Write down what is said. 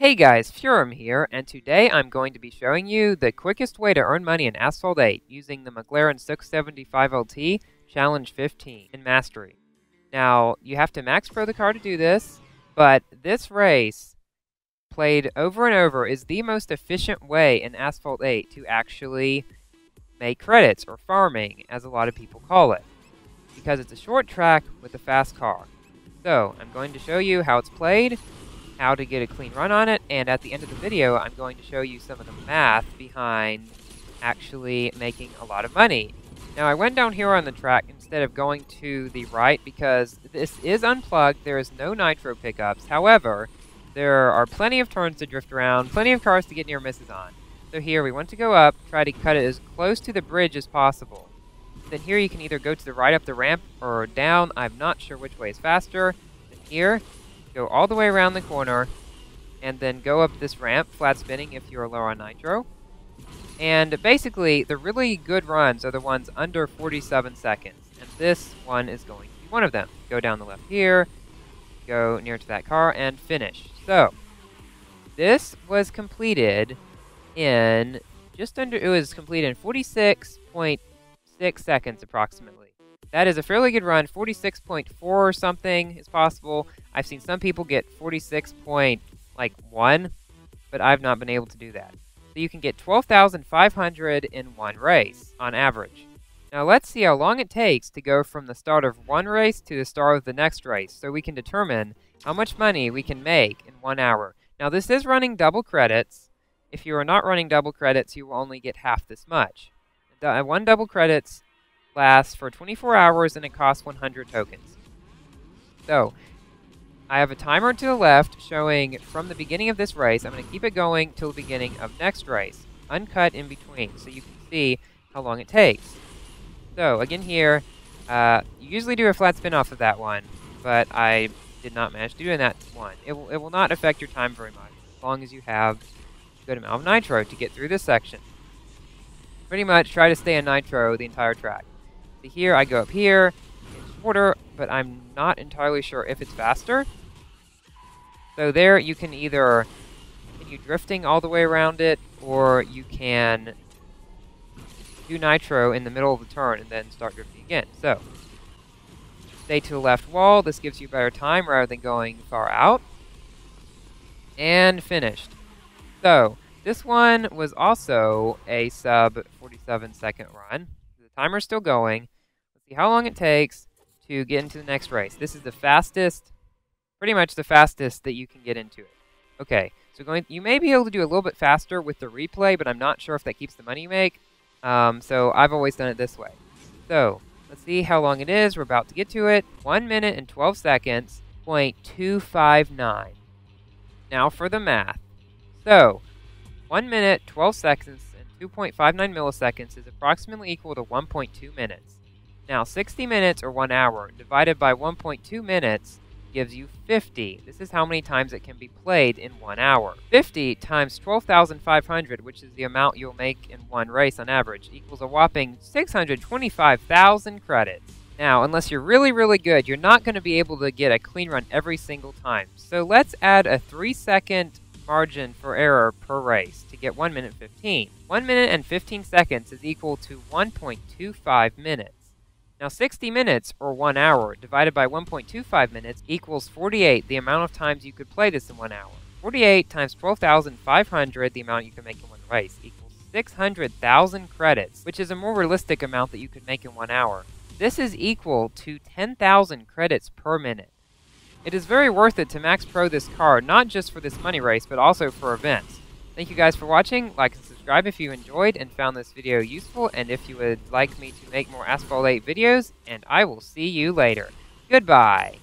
Hey guys, feuerrm here, and today I'm going to be showing you the quickest way to earn money in Asphalt 8 using the McLaren 675LT Challenge 15 in Mastery. Now, you have to max pro the car to do this, but this race, played over and over, is the most efficient way in Asphalt 8 to actually make credits, or farming, as a lot of people call it, because it's a short track with a fast car. So, I'm going to show you how it's played, how to get a clean run on it, and at the end of the video, I'm going to show you some of the math behind actually making a lot of money. Now, I went down here on the track instead of going to the right because this is unplugged. There is no nitro pickups. However, there are plenty of turns to drift around, plenty of cars to get near misses on. So here, we want to go up, try to cut it as close to the bridge as possible. Then here you can either go to the right up the ramp or down. I'm not sure which way is faster. Then here, go all the way around the corner, and then go up this ramp, flat spinning if you're low on nitro. And basically, the really good runs are the ones under 47 seconds, and this one is going to be one of them. Go down the left here, go near to that car, and finish. So, this was completed in just under, it was completed in 46.6 seconds approximately. That is a fairly good run. 46.4 or something is possible. I've seen some people get 46 point like 1, but I've not been able to do that. So you can get 12,500 in one race on average. Now let's see how long it takes to go from the start of one race to the start of the next race so we can determine how much money we can make in one hour. Now this is running double credits. If you are not running double credits, you will only get half this much. Uh, one double credits lasts for 24 hours and it costs 100 tokens. So, I have a timer to the left showing from the beginning of this race. I'm going to keep it going till the beginning of next race, uncut in between, so you can see how long it takes. So, again here, uh, you usually do a flat spin off of that one, but I did not manage to do that one. It will, it will not affect your time very much, as long as you have a good amount of nitro to get through this section. Pretty much try to stay in nitro the entire track here, I go up here. It's shorter, but I'm not entirely sure if it's faster. So there, you can either continue drifting all the way around it, or you can do nitro in the middle of the turn and then start drifting again. So, stay to the left wall. This gives you better time rather than going far out. And finished. So, this one was also a sub 47 second run. Timer's still going Let's see how long it takes to get into the next race. This is the fastest, pretty much the fastest that you can get into it. Okay, so going, you may be able to do a little bit faster with the replay, but I'm not sure if that keeps the money you make. Um, so I've always done it this way. So let's see how long it is. We're about to get to it. 1 minute and 12 seconds, 0.259. Now for the math. So 1 minute, 12 seconds, 2.59 milliseconds is approximately equal to 1.2 minutes. Now, 60 minutes or 1 hour divided by 1.2 minutes gives you 50. This is how many times it can be played in 1 hour. 50 times 12,500, which is the amount you'll make in one race on average, equals a whopping 625,000 credits. Now, unless you're really, really good, you're not going to be able to get a clean run every single time. So let's add a 3 second margin for error per race to get 1 minute 15. 1 minute and 15 seconds is equal to 1.25 minutes. Now 60 minutes, or 1 hour, divided by 1.25 minutes equals 48, the amount of times you could play this in 1 hour. 48 times 12,500, the amount you can make in one race, equals 600,000 credits, which is a more realistic amount that you could make in 1 hour. This is equal to 10,000 credits per minute. It is very worth it to max pro this car, not just for this money race, but also for events. Thank you guys for watching. Like and subscribe if you enjoyed and found this video useful, and if you would like me to make more Asphalt 8 videos, and I will see you later. Goodbye.